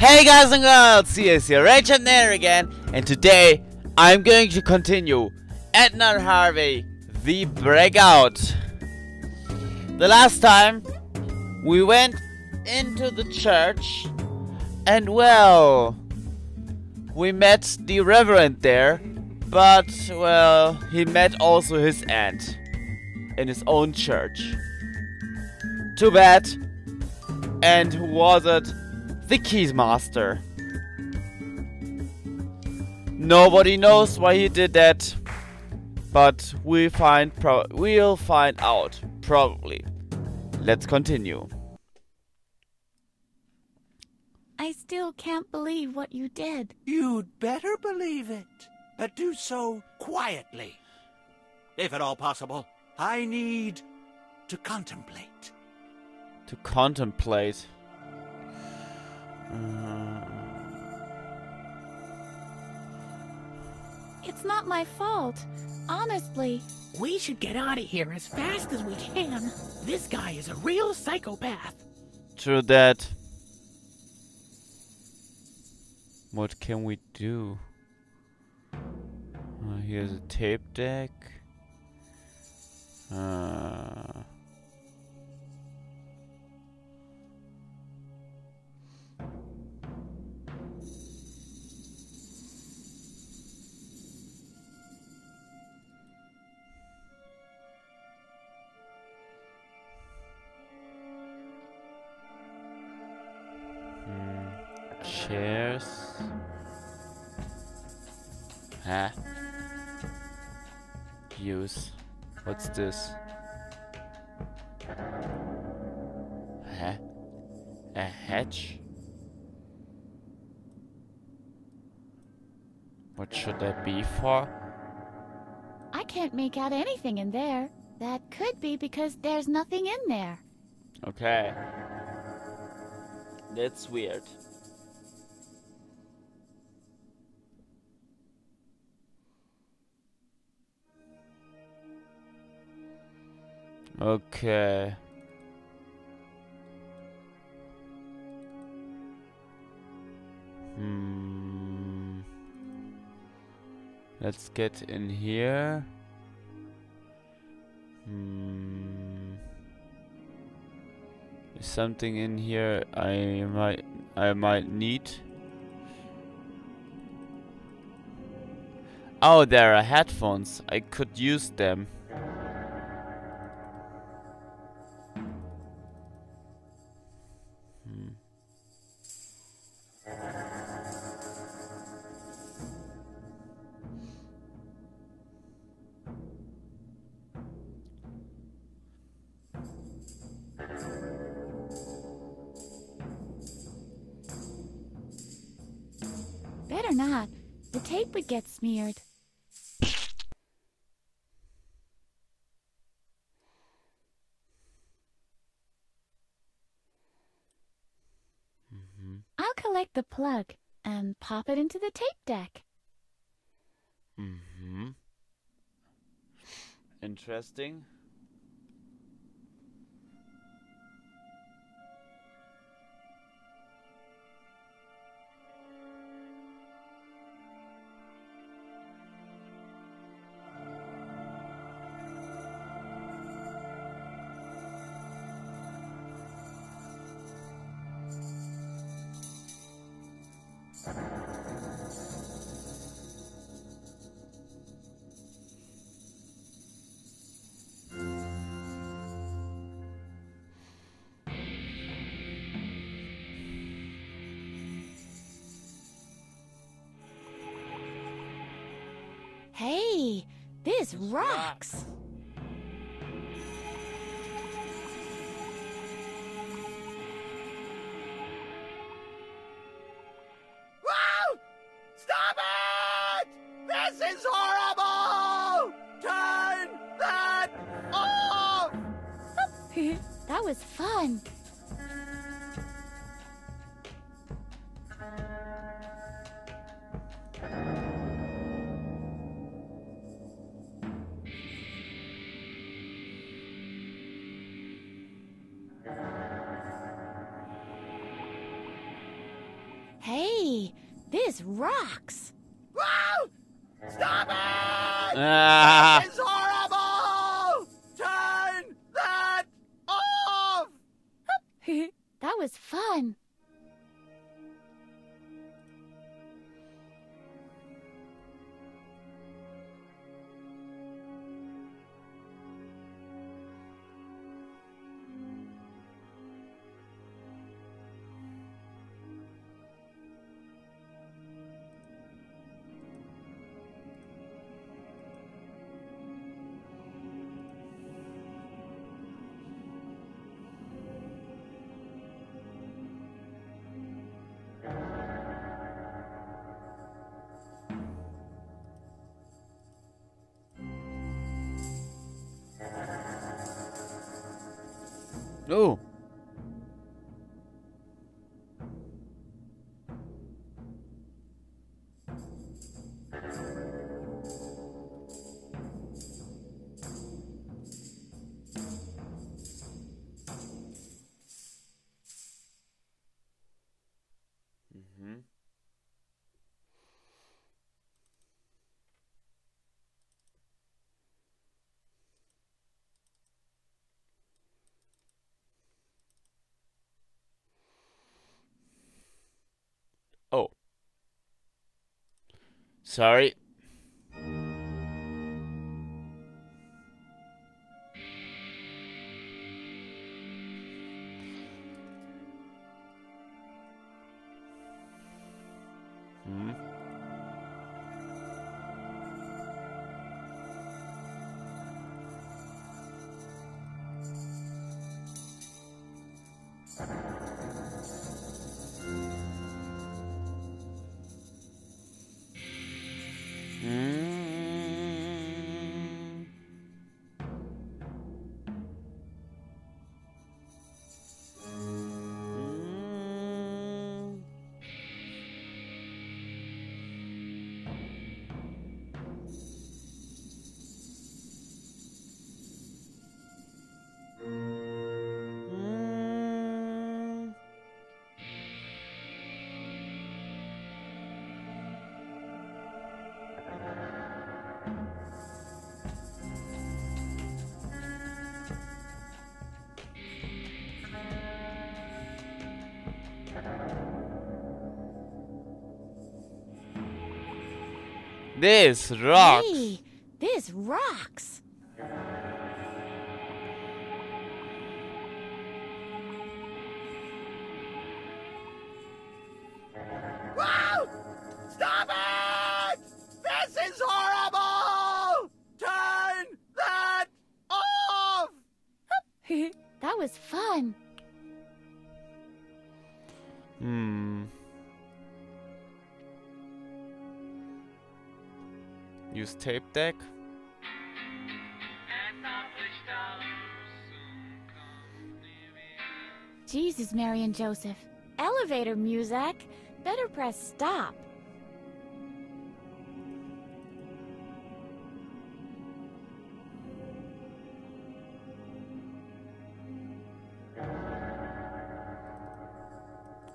Hey guys and girls, CS here, Rachel there again, and today I'm going to continue Edna Harvey, The Breakout. The last time we went into the church and well, we met the Reverend there, but well, he met also his aunt in his own church. Too bad. And who was it? The Keys Master. Nobody knows why he did that, but we find pro we'll find out probably. Let's continue. I still can't believe what you did. You'd better believe it, but do so quietly. If at all possible, I need to contemplate. To contemplate. Uh, It's not my fault. Honestly. We should get out of here as fast as we can. This guy is a real psychopath. true that. What can we do? Uh, here's a tape deck. Uh, What's this? Huh? A hatch? What should that be for? I can't make out anything in there. That could be because there's nothing in there. Okay. That's weird. Okay. Hmm. Let's get in here. Hmm. Is something in here I might I might need? Oh, there are headphones. I could use them. It into the tape deck. Mm-hmm. Interesting. Rocks. Wow! Stop it! This is horrible! Turn that off! that was fun. Oh. Sorry. This rocks. Hey, this rocks. Tape deck. Jesus, Mary and Joseph. Elevator music. Better press stop.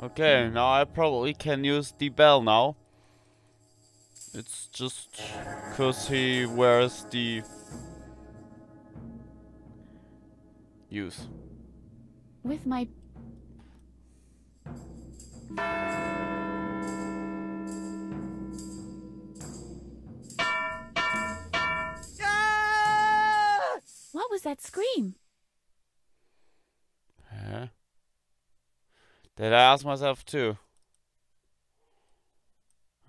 Okay, now I probably can use the bell now. It's just cause he wears the use. With my Ah! What was that scream? Huh? Did I ask myself too?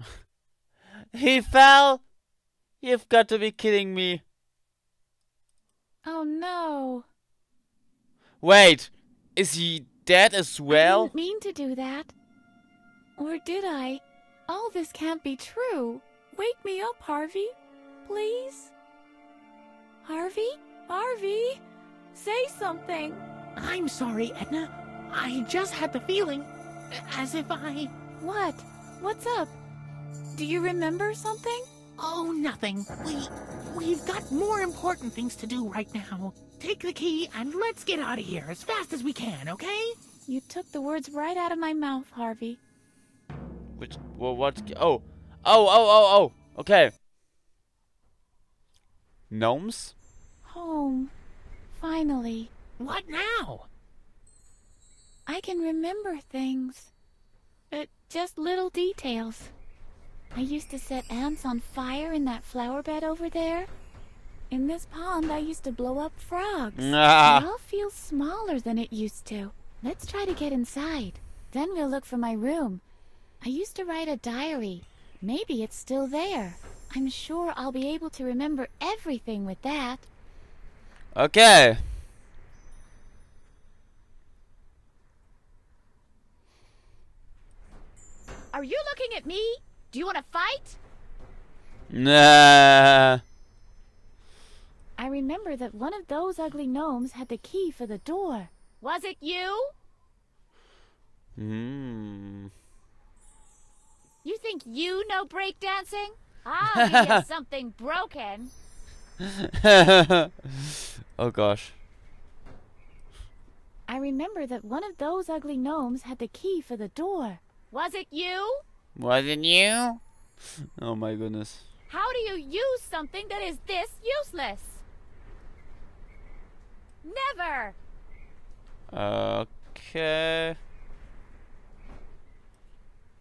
he fell! You've got to be kidding me. Oh no. Wait, is he dead as well? I didn't mean to do that. Or did I? All this can't be true. Wake me up, Harvey. Please? Harvey? Harvey? Say something. I'm sorry, Edna. I just had the feeling as if I. What? What's up? Do you remember something? Oh, nothing. We. We've got more important things to do right now. Take the key and let's get out of here as fast as we can, okay? You took the words right out of my mouth, Harvey. Which, well, what? Oh, oh, oh, oh, oh. Okay. Gnomes? Home. Finally. What now? I can remember things. But just little details. I used to set ants on fire in that flower bed over there. In this pond, I used to blow up frogs. Ah. It all feels smaller than it used to. Let's try to get inside. Then we'll look for my room. I used to write a diary. Maybe it's still there. I'm sure I'll be able to remember everything with that. Okay. Are you looking at me? Do you want to fight? Nah. I remember that one of those ugly gnomes had the key for the door. Was it you? Hmm. You think you know breakdancing? I'll give you something broken. oh gosh. I remember that one of those ugly gnomes had the key for the door. Was it you? Wasn't you? Oh my goodness. How do you use something that is this useless? Never! Okay.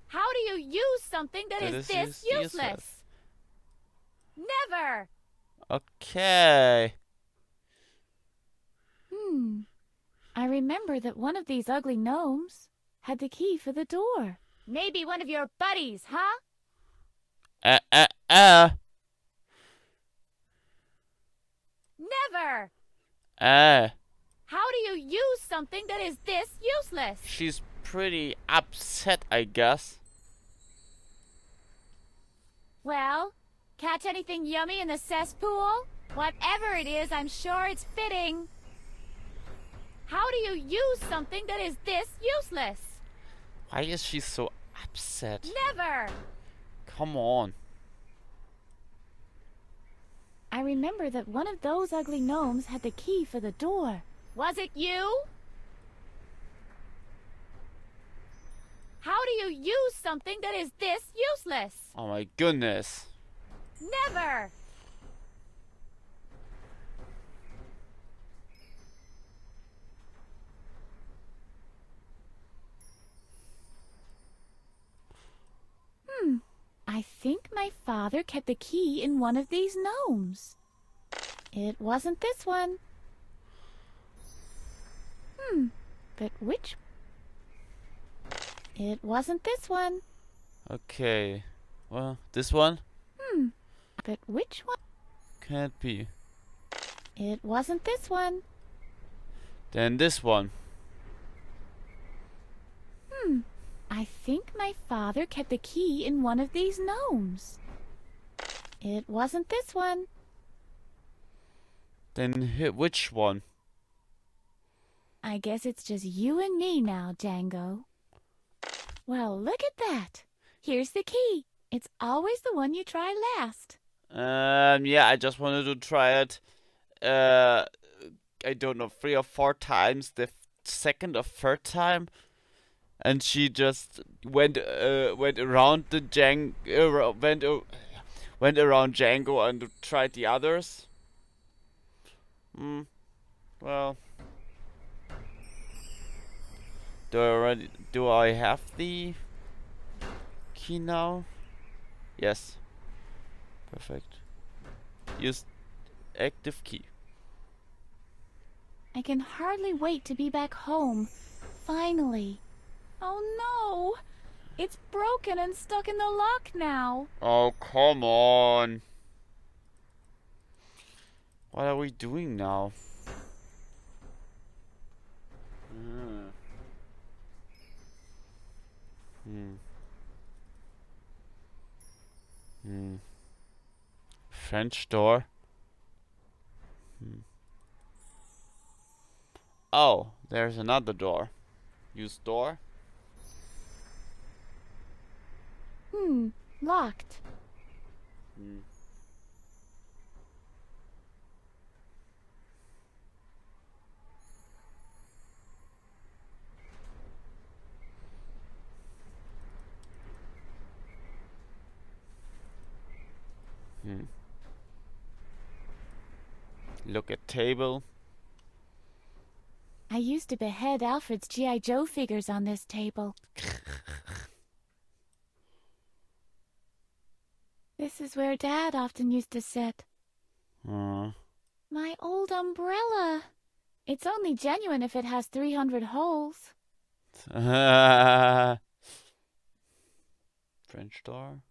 How do you use something That that is is this use- useless? useless. Never! Okay. Hmm. I remember that one of these ugly gnomes had the key for the door. Maybe one of your buddies, huh? Uh, uh, uh. Never! Uh. How do you use something that is this useless? She's pretty upset, I guess. Well, catch anything yummy in the cesspool? Whatever it is, I'm sure it's fitting. How do you use something that is this useless? Why is she so upset? Never! Come on. I remember that one of those ugly gnomes had the key for the door. Was it you? How do you use something that is this useless? Oh my goodness. Never! Hmm. I think my father kept the key in one of these gnomes. It wasn't this one. Hmm. But which? It wasn't this one. Okay. Well, this one Hmm. But which one? can't be. It wasn't this one. Then this one. Hmm. I think my father kept the key in one of these gnomes. It wasn't this one. Then hi- which one? I guess it's just you and me now, Django. Well, look at that. Here's the key. It's always the one you try last. Um, yeah, I just wanted to try it. Uh, I don't know, three or four times. The second or third time, and she just went uh went around the Jang uh, went uh, went around Django and tried the others. Hmm. Well. Do I already do I have the key now? Yes. Perfect. Use active key. I can hardly wait to be back home. Finally. Oh no! It's broken and stuck in the lock now. Oh, come on. What are we doing now? Hmm. Hmm. French door. Hmm. Oh, there's another door. Use door. Hmm, locked. Hmm. hmm. Look at table. I used to behead Alfred's G.I. Joe figures on this table. this is where Dad often used to sit. Uh, My old umbrella. It's only genuine if it has 300 holes. French door.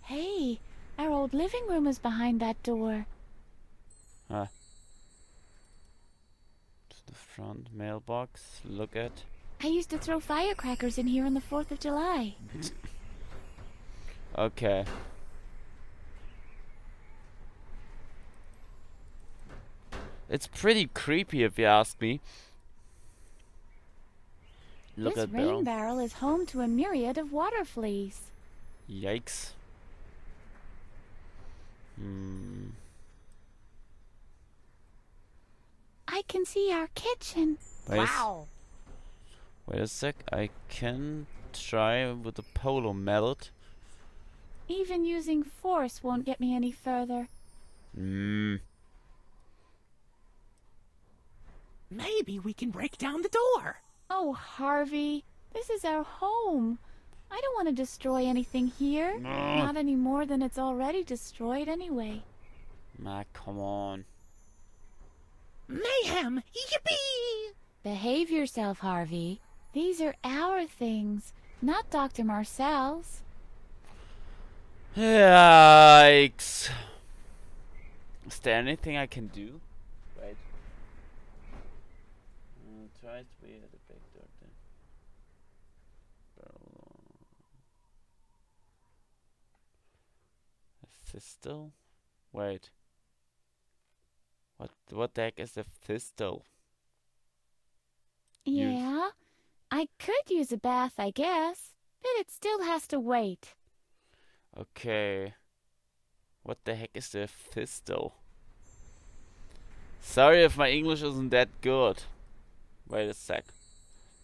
Hey, our old living room is behind that door. Ah. To the front mailbox. Look at. I used to throw firecrackers in here on the 4th of July. Okay. It's pretty creepy if you ask me. Look at this rain barrel. barrel is home to a myriad of water fleas. Yikes. Hmm. I can see our kitchen. Wait, a Wow. wait a sec. I can try with the polo mallet. Even using force won't get me any further. Hmm. Maybe we can break down the door. Oh, Harvey, this is our home. I don't want to destroy anything here. No. Not any more than it's already destroyed anyway. Ah, come on. Mayhem! Yippee! Behave yourself, Harvey. These are our things, not Dr. Marcel's. Yikes. Is there anything I can do? Wait. Uh, try to be at the back door then. Barrel. A thistle? Wait. What what the heck is a thistle? Use. Yeah, I could use a bath, I guess, but it still has to wait. Okay. What the heck is the thistle? Sorry if my English isn't that good. Wait a sec.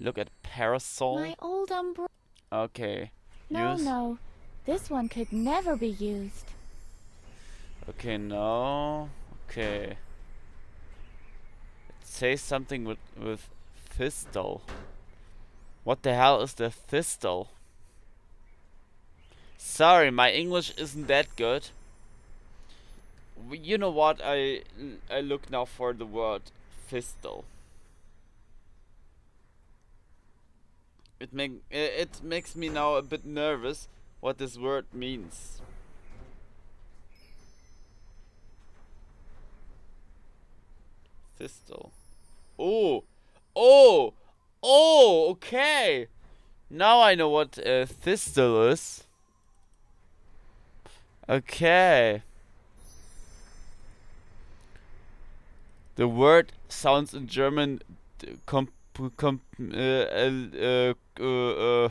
Look at parasol. My old umbrella. Okay. No, Use. no, this one could never be used. Okay, no. Okay. It says something with with thistle. What the hell is the thistle? Sorry, my English isn't that good. You know what? I I look now for the word thistle. It make it makes me now a bit nervous what this word means. Thistle. Oh, oh, oh. Okay. Now I know what uh, a thistle is. Okay. The word sounds in German comp comp uh, uh, uh, uh,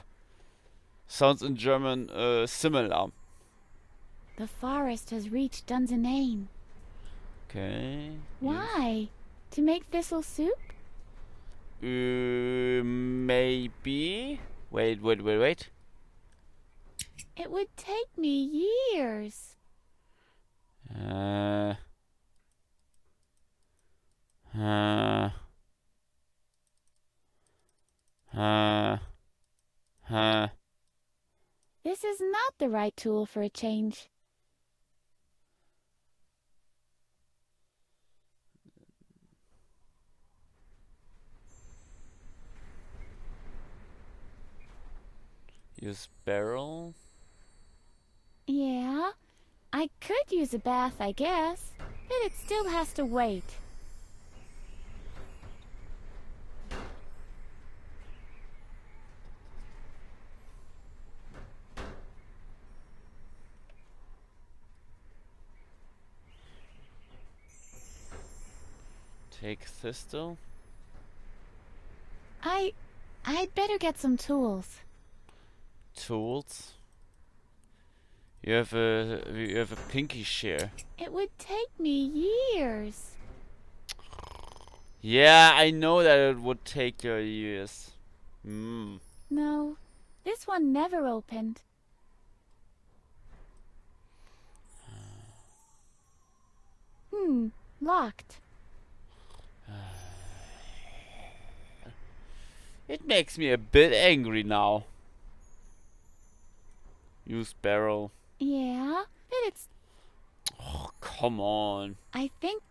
sounds in German uh, similar. The forest has reached Dunsinane. Okay. yes. Why? To make thistle soup? Uh, maybe. Wait, wait, wait, wait. It would take me years. Uh. Uh. Uh. Uh. This is not the right tool for a change. Use barrel. Yeah, I could use a bath, I guess, but it still has to wait. Take thistle. I. I'd better get some tools. Tools. You have a you have a pinky share. It would take me years. Yeah, I know that it would take your years. Mm. No, this one never opened. Hmm, locked. It makes me a bit angry now. Use barrel. Yeah, but it's. Oh, come on. I think.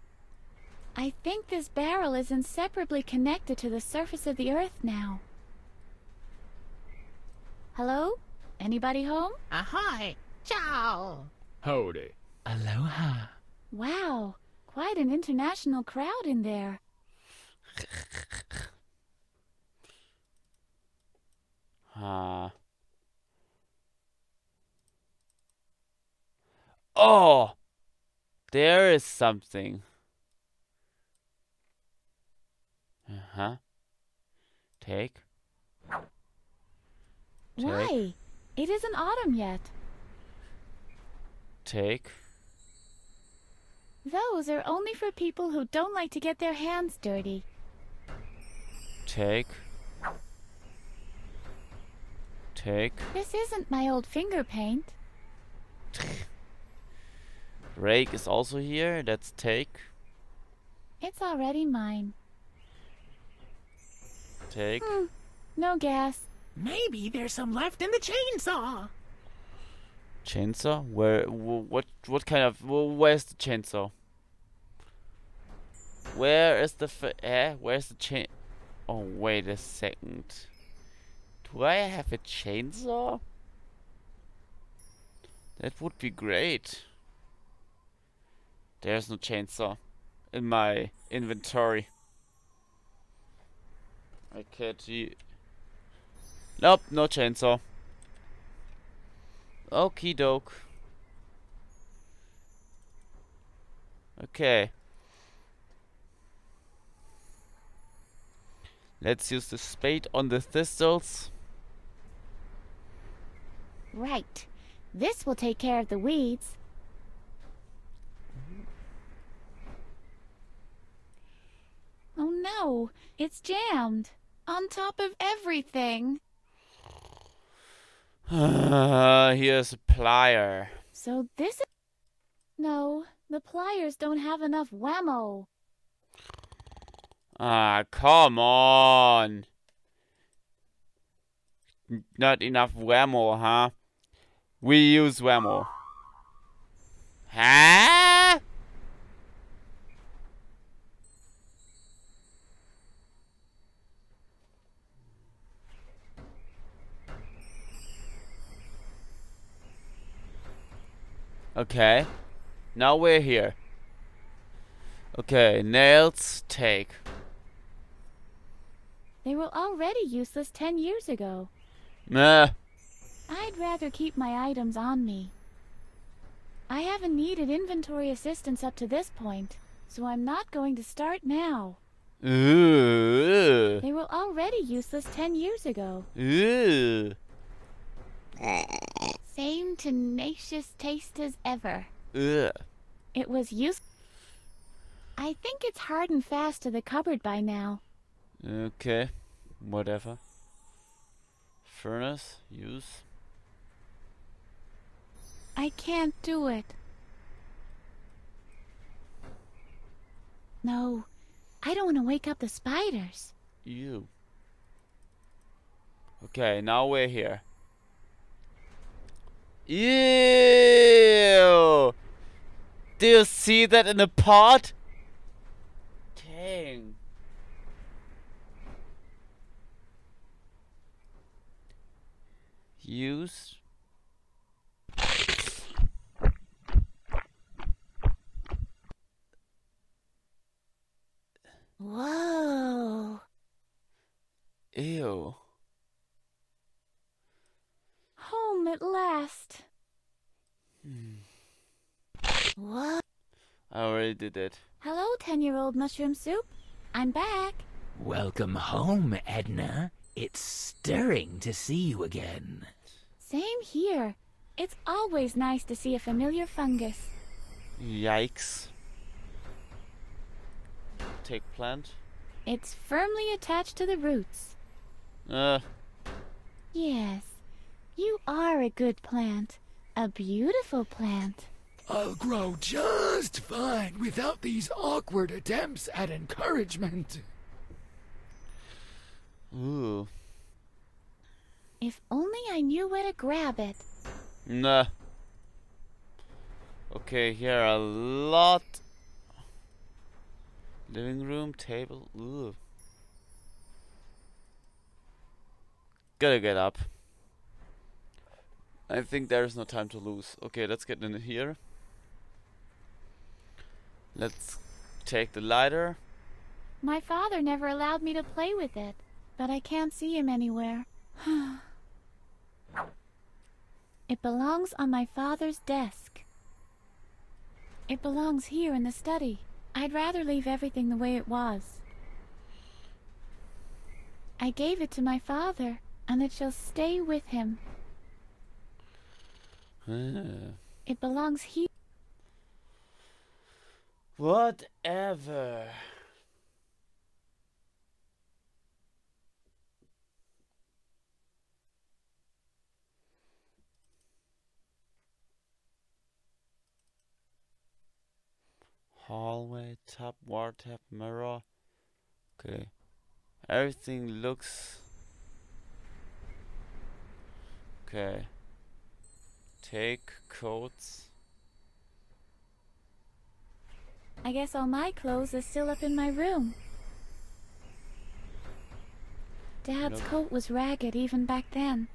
I think this barrel is inseparably connected to the surface of the earth now. Hello? Anybody home? Ahoy! Ciao! Howdy. Aloha. Wow, quite an international crowd in there. Huh. Oh! There is something. Uh huh. Take. Take. Why? It isn't autumn yet. Take. Those are only for people who don't like to get their hands dirty. Take. Take. This isn't my old finger paint. Rake is also here. Let's take. It's already mine. Take. Hmm, no gas. Maybe there's some left in the chainsaw. Chainsaw? Where? What? What kind of? Where's the chainsaw? Where is the? F eh? Where's the chain? Oh wait a second. Do I have a chainsaw? That would be great. There's no chainsaw in my inventory. I can't. Nope, no chainsaw. Okie doke. Okay. Let's use the spade on the thistles. Right. This will take care of the weeds. Oh no, it's jammed. On top of everything. Here's a plier. So this is. No, the pliers don't have enough whammo. Ah, come on. Not enough whammo, huh? We use whammo. Huh? Okay. Now we're here. Okay, nails, take. They were already useless ten years ago. Meh. I'd rather keep my items on me. I haven't needed inventory assistance up to this point, so I'm not going to start now. Ooh. They were already useless ten years ago. Ooh. Same tenacious taste as ever. Ugh. It was use. I think it's hard and fast to the cupboard by now. Okay. Whatever. Furnace, use. I can't do it. No, I don't want to wake up the spiders. You. Okay, now we're here. Ew! Do you see that in the pot? Dang. Use. Whoa. Ew. Home at last. What? I did it. Hello, 10 year old mushroom soup. I'm back. Welcome home, Edna. It's stirring to see you again. Same here. It's always nice to see a familiar fungus. Yikes. Take plant. It's firmly attached to the roots. Uh, Yes, you are a good plant. A beautiful plant. I'll grow just just fine without these awkward attempts at encouragement. Ooh. If only I knew where to grab it. Nah. Okay, here a lot. Living room, table. Ooh. Gotta get up. I think there's no time to lose. Okay, let's get in here. Let's take the lighter. My father never allowed me to play with it, but I can't see him anywhere. it belongs on my father's desk. It belongs here in the study. I'd rather leave everything the way it was. I gave it to my father, and it shall stay with him. Ah. It belongs here. Whatever. Hallway, tap, ward tap, mirror. Okay. Everything looks. Okay. Take coats. I guess all my clothes are still up in my room. Dad's coat was ragged even back then.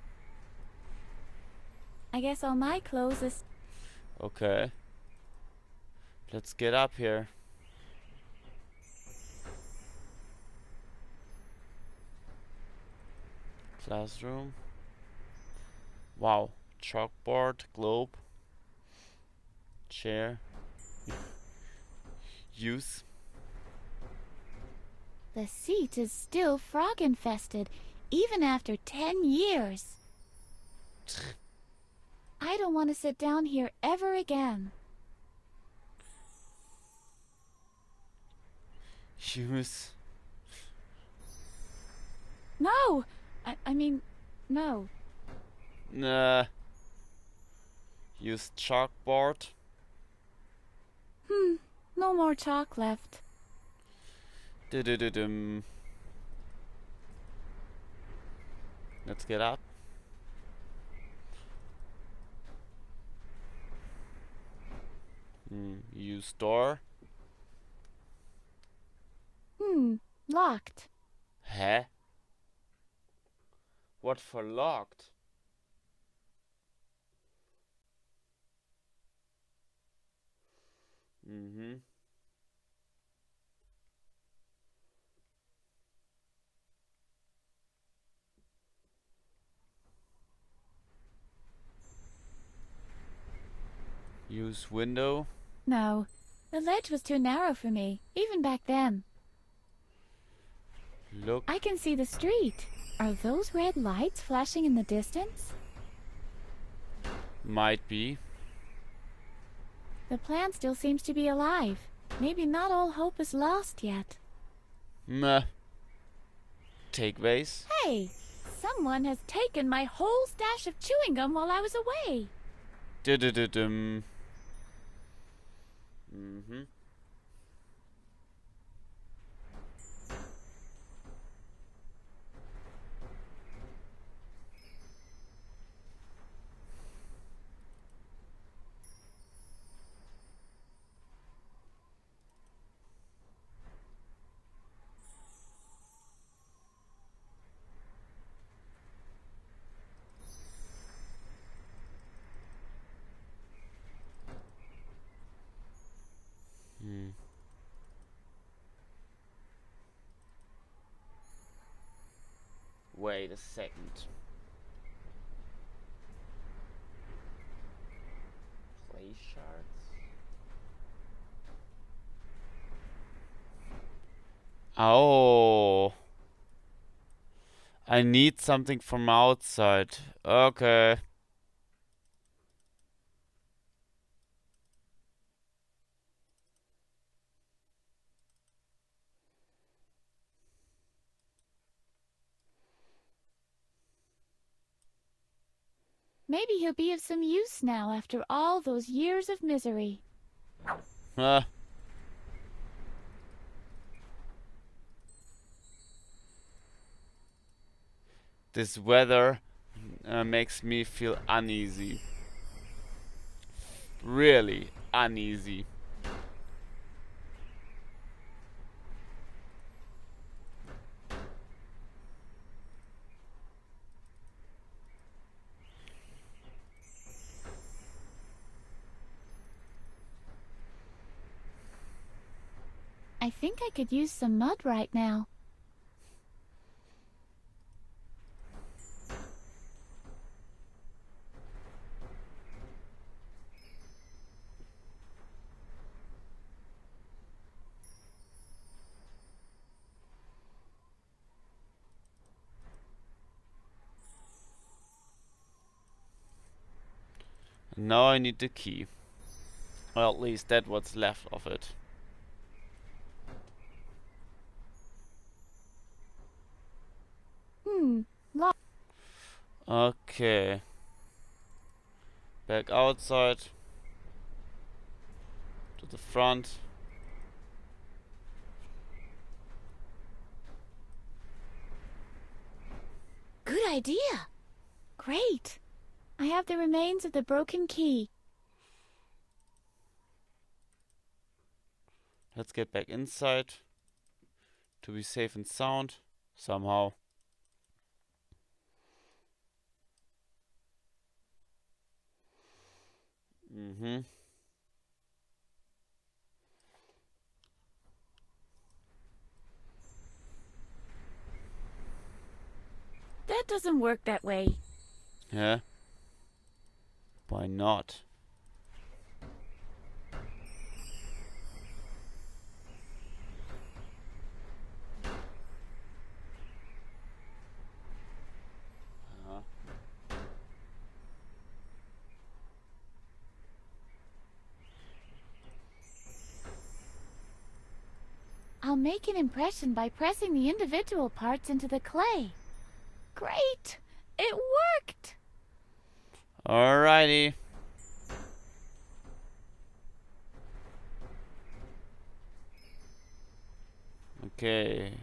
I guess all my clothes is Okay. Let's get up here. Classroom. Wow. Chalkboard, globe, chair. Use. the seat is still frog infested, even after ten years. I don't want to sit down here ever again. Use. No! I, I mean, no. Nah. Use chalkboard. Hmm, no more chalk left. Du-du-du-dum. Let's get up. Hmm, use door. Hmm, locked. Hä? What for locked? Mm-hmm. Use window. No, the ledge was too narrow for me, even back then. Look. I can see the street. Are those red lights flashing in the distance? Might be. The plant still seems to be alive. Maybe not all hope is lost yet. Meh. Take vase. Hey, someone has taken my whole stash of chewing gum while I was away. Du-du-du-dum. Mm-hmm. Hmm. Wait a second. Play shards. Oh. I need something from outside. Okay. Maybe he'll be of some use now after all those years of misery. Huh. This weather uh, makes me feel uneasy. Really uneasy. I could use some mud right now. Now I need the key. Well, at least that what's left of it. Hmm, lock. Okay. Back outside. To the front. Good idea. Great. I have the remains of the broken key. Let's get back inside. To be safe and sound. Somehow. Mm-hmm. That doesn't work that way. Yeah. Why not? Make an impression by pressing the individual parts into the clay. Great! It worked! Alrighty. Okay,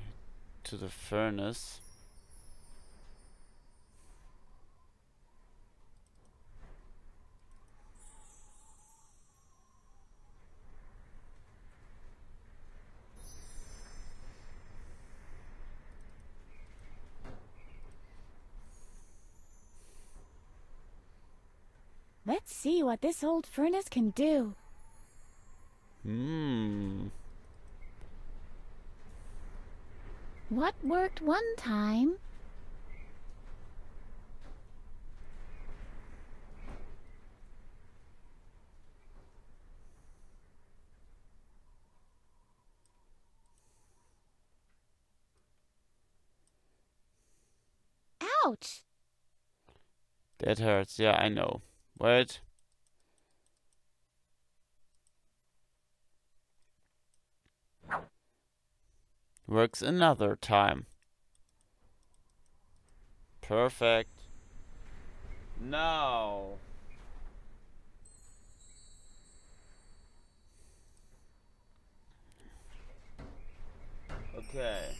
to the furnace. Let's see what this old furnace can do. Hmm. What worked one time Ouch! That hurts. Yeah, I know. Wait. Works another time. Perfect. Now. Okay.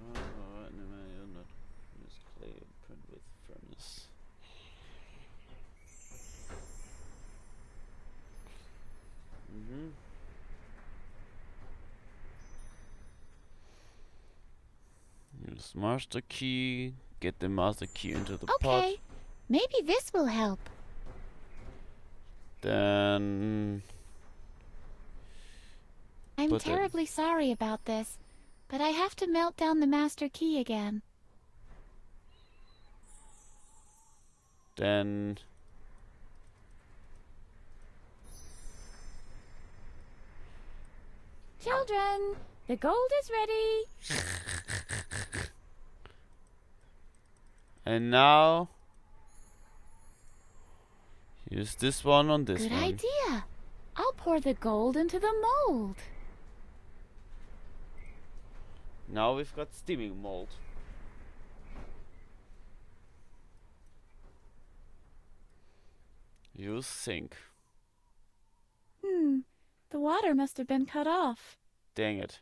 Uh, no, no, not use clay print with furnace. Mm-hmm. Use master key. Get the master key into the pot. Okay, maybe this will help. Then I'm terribly sorry about this, but I have to melt down the master key again. then Children, the gold is ready. And now use this one on this Good one. Good idea. I'll pour the gold into the mold. Now we've got steaming mold. You sink. Hmm. The water must have been cut off. Dang it.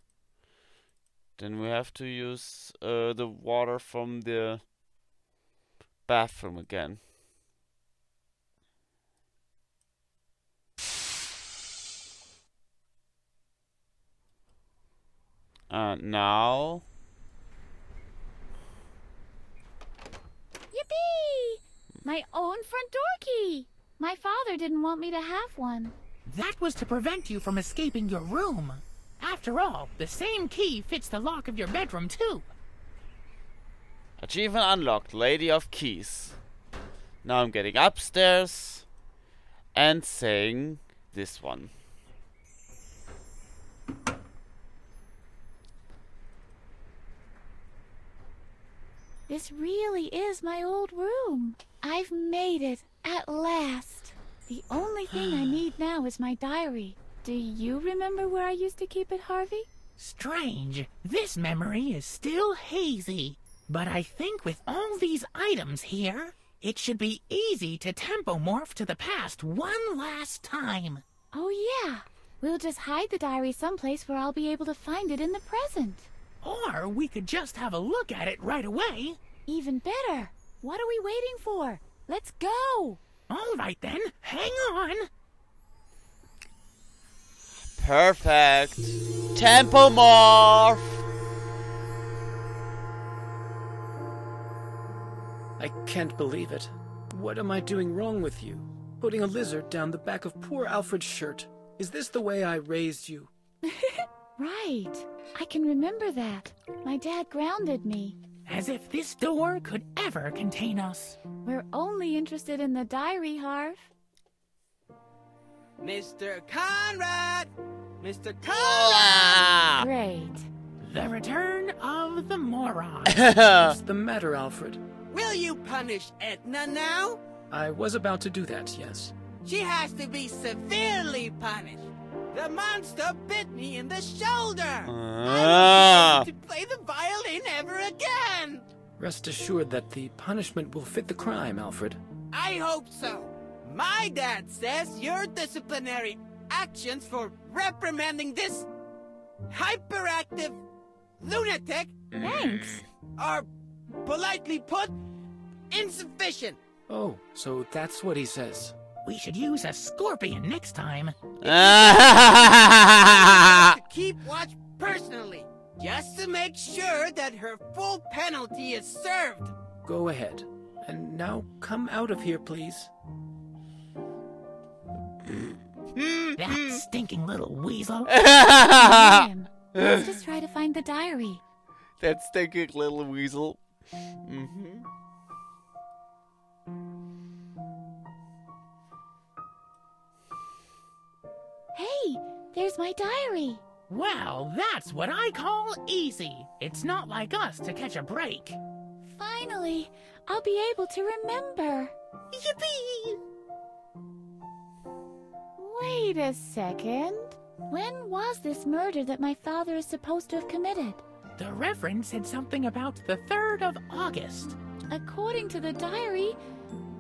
Then we have to use uh, the water from the bathroom again. Uh, now Yippee! My own front door key! My father didn't want me to have one. That was to prevent you from escaping your room. After all, the same key fits the lock of your bedroom, too. Achievement unlocked, Lady of Keys. Now I'm getting upstairs and saying this one. This really is my old room. I've made it at last. The only thing I need now is my diary. Do you remember where I used to keep it, Harvey? Strange. This memory is still hazy. But I think with all these items here, it should be easy to tempomorph to the past one last time. Oh, yeah. We'll just hide the diary someplace where I'll be able to find it in the present. Or we could just have a look at it right away. Even better. What are we waiting for? Let's go! All right then, hang on. Perfect. Tempo morph. I can't believe it. What am I doing wrong with you? Putting a lizard down the back of poor Alfred's shirt. Is this the way I raised you? Right. I can remember that. My dad grounded me. As if this door could ever contain us. We're only interested in the diary, Harv. Mr. Conrad! Mr. Conrad! Great. The return of the moron. What's the matter, Alfred? Will you punish Edna now? I was about to do that, yes. She has to be severely punished. The monster bit me in the shoulder. I Ah. won't be to play the violin ever again. Rest assured that the punishment will fit the crime, Alfred. I hope so. My dad says your disciplinary actions for reprimanding this hyperactive lunatic Thanks. are, politely put, insufficient. Oh, so that's what he says. we should use a scorpion next time. To keep watch personally, just to make sure that her full penalty is served. Go ahead. And now come out of here, please. Hmm, that hmm. stinking little weasel. Let's just try to find the diary. that stinking little weasel. Hmm Hey, there's my diary. Well, that's what I call easy. It's not like us to catch a break. Finally, I'll be able to remember. Yippee! Wait a second. When was this murder that my father is supposed to have committed? The Reverend said something about the 3rd of August. According to the diary,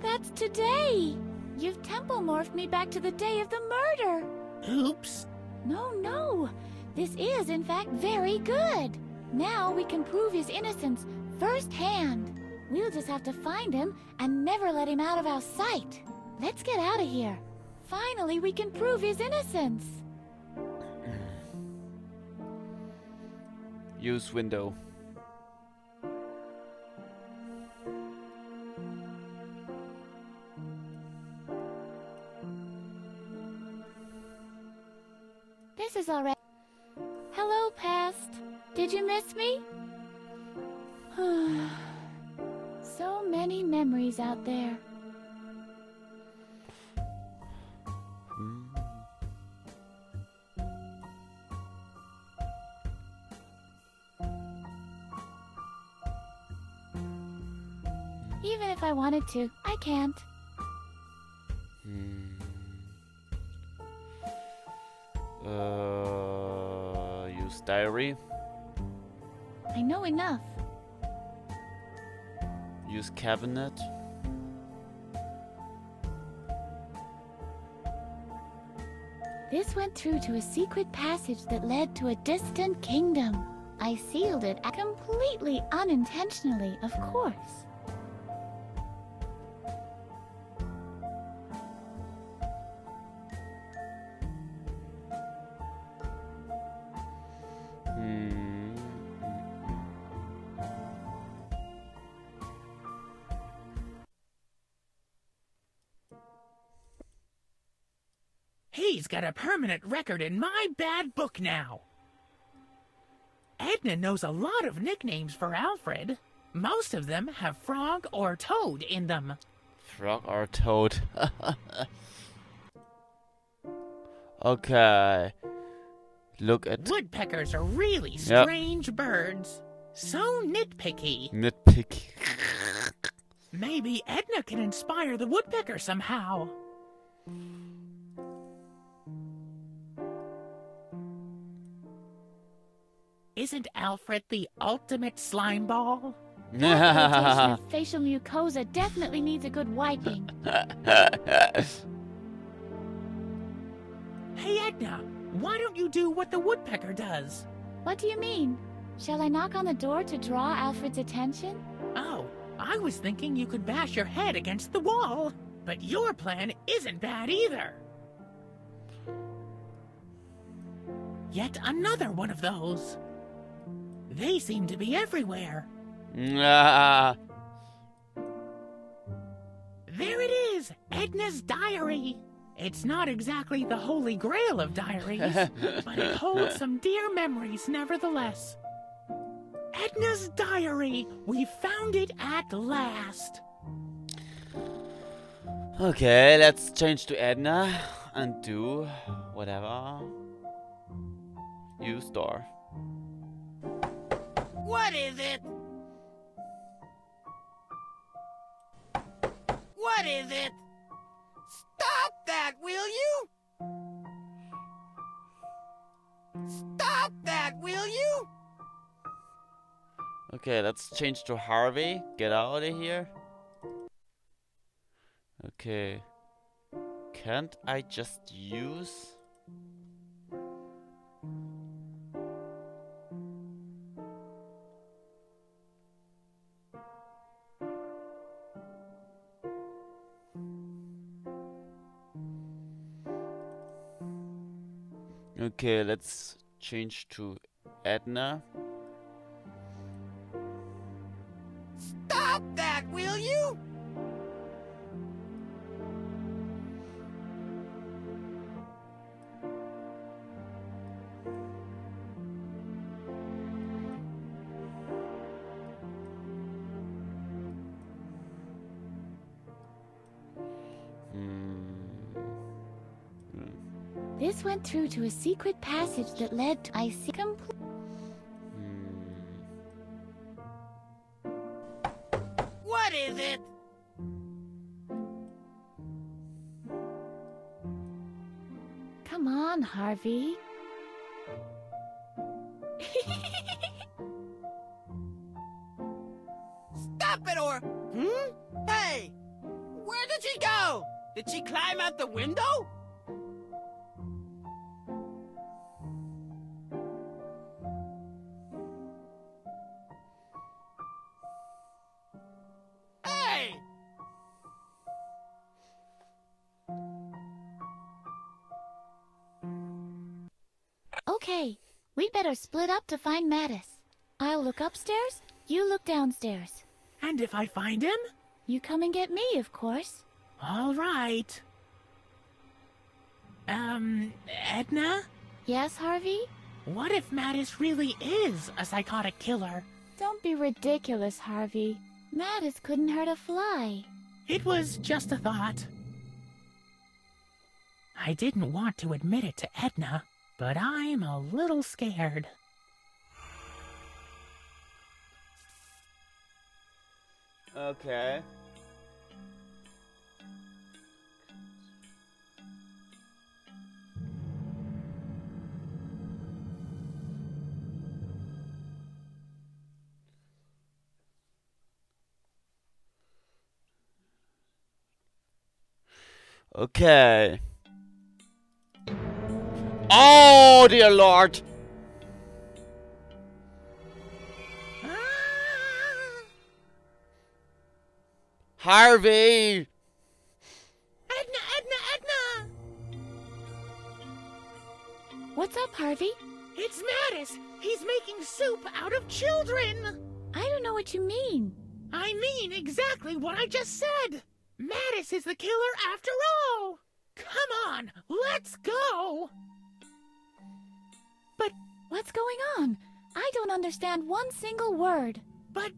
that's today. You've tempomorphed me back to the day of the murder. Oops. No, no. This is, in fact, very good. Now we can prove his innocence firsthand. We'll just have to find him and never let him out of our sight. Let's get out of here. Finally, we can prove his innocence. Use window. This is already. Hello, past. Did you miss me? so many memories out there. Wanted to, I can't. Hmm. Uh, use diary. I know enough. Use cabinet. This went through to a secret passage that led to a distant kingdom. I sealed it completely unintentionally, of course. A permanent record in my bad book now. Edna knows a lot of nicknames for Alfred. Most of them have frog or toad in them. Frog or toad? okay. Look at Woodpeckers are really Yep. strange birds. So nitpicky. nitpick. Maybe Edna can inspire the woodpecker somehow. Isn't Alfred the ultimate slime ball? That facial mucosa definitely needs a good wiping. Hey Edna, why don't you do what the woodpecker does? What do you mean? Shall I knock on the door to draw Alfred's attention? Oh, I was thinking you could bash your head against the wall. But your plan isn't bad either. Yet another one of those. They seem to be everywhere. Ah, There it is, Edna's diary. It's not exactly the holy grail of diaries, but it holds some dear memories nevertheless. Edna's diary! We found it at last! okay, let's change to Edna and do whatever. you door. What is it? What is it? Stop that, will you? Stop that, will you? Okay, let's change to Harvey. Get out of here. Okay. Can't I just use... Okay, let's change to Edna. To a secret passage that led to I see we'd better split up to find Mattis. I'll look upstairs, you look downstairs. And if I find him? You come and get me, of course. All right. Um, Edna? Yes, Harvey? What if Mattis really is a psychotic killer? Don't be ridiculous, Harvey. Mattis couldn't hurt a fly. It was just a thought. I didn't want to admit it to Edna, but I'm a little scared. Okay. Okay. Oh, dear lord. Harvey. Edna, Edna, Edna! What's up, Harvey? It's Mattis! He's making soup out of children! I don't know what you mean. I mean exactly what I just said! Mattis is the killer after all! Come on, let's go! But, What's going on? I don't understand one single word. but,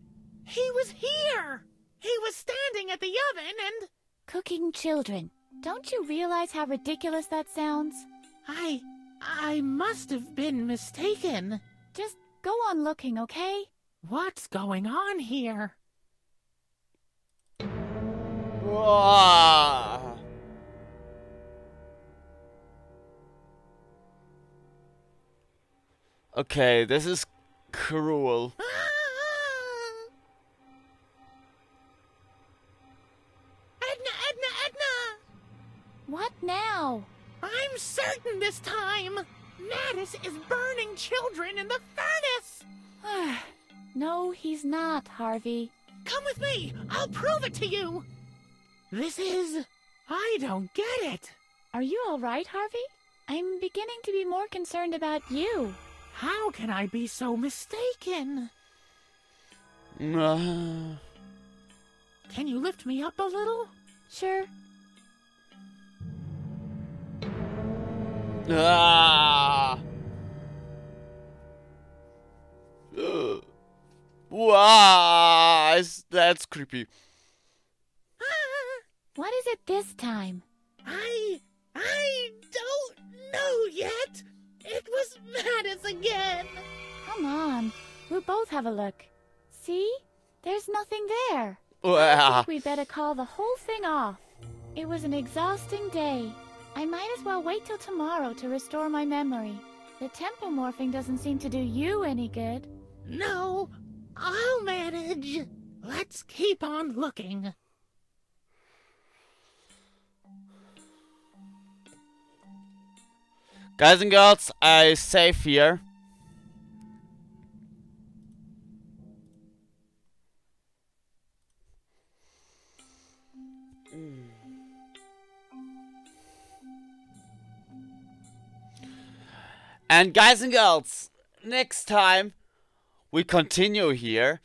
he was here! He was standing at the oven and Cooking children. Don't you realize how ridiculous that sounds? I. I must have been mistaken. Just go on looking, okay? What's going on here? Wah. Okay, this is cruel. Edna, Edna, Edna! What now? I'm certain this time! Mattis is burning children in the furnace! no, he's not, Harvey. Come with me! I'll prove it to you! This is. I don't get it! Are you all right, Harvey? I'm beginning to be more concerned about you. How can I be so mistaken? Ah. Can you lift me up a little? Sure. Ah. Ugh. Wow, that's creepy. Ah, What is it this time? I. I don't know yet! It was Mattis again! Come on. We'll both have a look. See? There's nothing there. I think we'd better call the whole thing off. It was an exhausting day. I might as well wait till tomorrow to restore my memory. The tempo morphing doesn't seem to do you any good. No, I'll manage. Let's keep on looking. Guys and girls, I save here. And guys and girls, next time we continue here.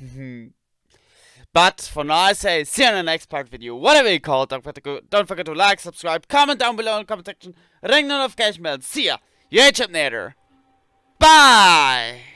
But for now, I say see you in the next part video, whatever you call it. Don't forget to, go, don't forget to like, subscribe, comment down below in the comment section, ring the notification bell. See ya, your HM Nader. Bye!